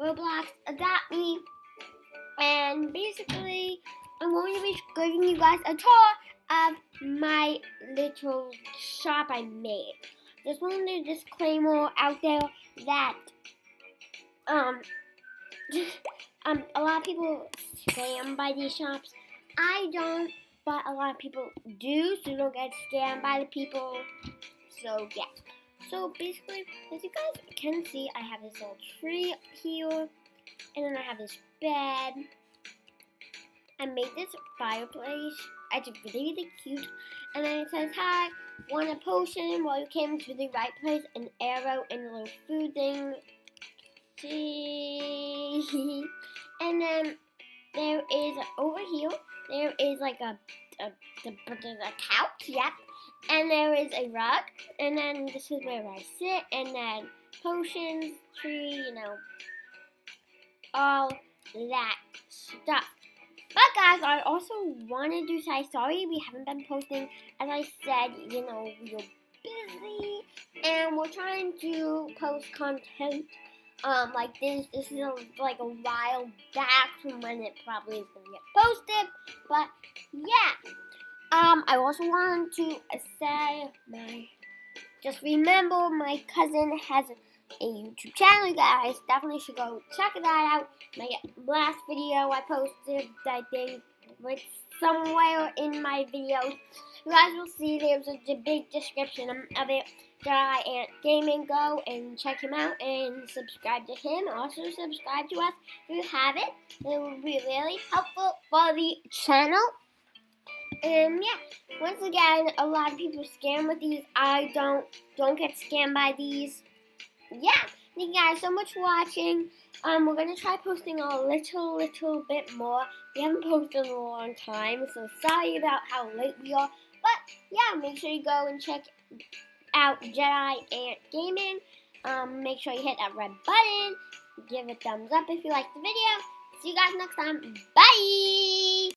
Roblox Adopt Me. And basically, I'm going to be giving you guys a tour of my little shop I made. Just wanted to disclaimer out there that um um a lot of people scam by these shops. I don't, but a lot of people do, so don't get scammed by the people. So yeah. So basically, as you guys can see, I have this little tree here, and then I have this bed. I made this fireplace. It's really, really cute. And then it says, hi, want a potion? Well, you came to the right place. An arrow and a little food thing. See? and then there is, over here, there is like a, a, a, a couch, yep. And there is a rug, and then this is where I sit, and then potions, tree, you know, all that stuff. But guys, I also wanted to say sorry we haven't been posting. As I said, you know, we are busy, and we're trying to post content um, like this. This is a, like a while back from when it probably is to get posted. But yeah. Um, I also want to say my, just remember my cousin has a YouTube channel, you guys definitely should go check that out. My last video I posted, I think, it's somewhere in my videos. You guys will see there's a big description of it. Jedi Ant Gaming, go and check him out and subscribe to him. Also subscribe to us if you haven't. It will be really helpful for the channel. And yeah, once again, a lot of people scam with these. I don't don't get scammed by these. Yeah, thank you guys so much for watching. Um, we're gonna try posting a little, little bit more. We haven't posted in a long time, so sorry about how late we are. But yeah, make sure you go and check out Jedi Ant Gaming. Um, make sure you hit that red button. Give a thumbs up if you like the video. See you guys next time. Bye!